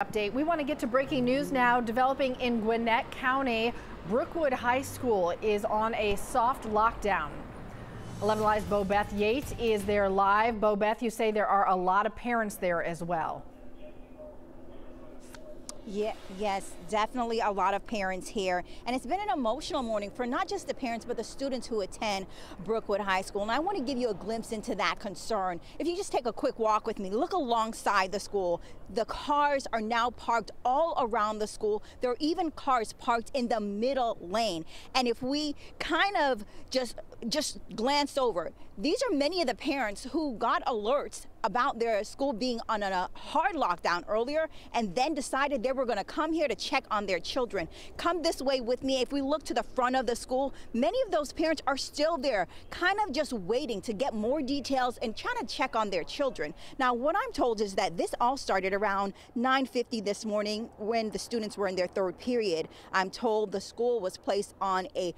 Update. We want to get to breaking news now. Developing in Gwinnett County, Brookwood High School is on a soft lockdown. 11Alive's Bo Beth Yates is there live. Bo Beth, you say there are a lot of parents there as well. Yeah, yes, definitely a lot of parents here. And it's been an emotional morning for not just the parents, but the students who attend Brookwood High School. And I want to give you a glimpse into that concern. If you just take a quick walk with me, look alongside the school. The cars are now parked all around the school. There are even cars parked in the middle lane. And if we kind of just just glance over, these are many of the parents who got alerts about their school being on a hard lockdown earlier and then decided they were going to come here to check on their children. Come this way with me. If we look to the front of the school, many of those parents are still there, kind of just waiting to get more details and trying to check on their children. Now, what I'm told is that this all started around 9.50 this morning when the students were in their third period. I'm told the school was placed on a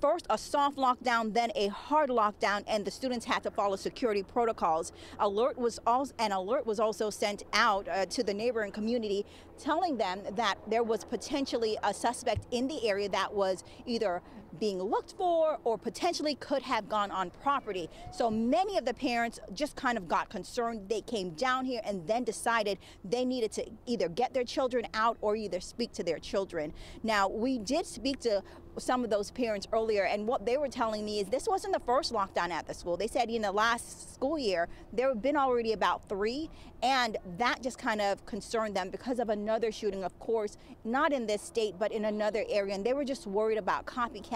first a soft lockdown, then a hard lockdown, and the students had to follow security protocols. Alert was also an alert was also sent out uh, to the neighboring community, telling them that there was potentially a suspect in the area that was either being looked for or potentially could have gone on property. So many of the parents just kind of got concerned. They came down here and then decided they needed to either get their children out or either speak to their children. Now, we did speak to some of those parents earlier, and what they were telling me is this wasn't the first lockdown at the school. They said in the last school year, there have been already about three, and that just kind of concerned them because of another shooting, of course, not in this state, but in another area. And they were just worried about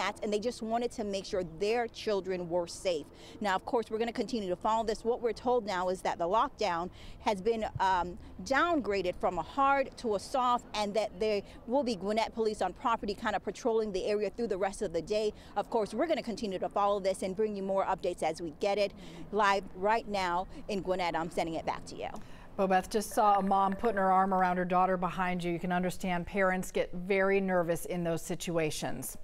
copycats, and they just wanted to make sure their children were safe. Now, of course, we're going to continue to follow this. What we're told now is that the lockdown has been um, downgraded from a hard to a soft, and that there will be Gwinnett police on property kind of patrolling the area through the rest of the day. Of course, we're going to continue to follow this and bring you more updates as we get it live right now in Gwinnett. I'm sending it back to you. Bobeth just saw a mom putting her arm around her daughter behind you. You can understand parents get very nervous in those situations.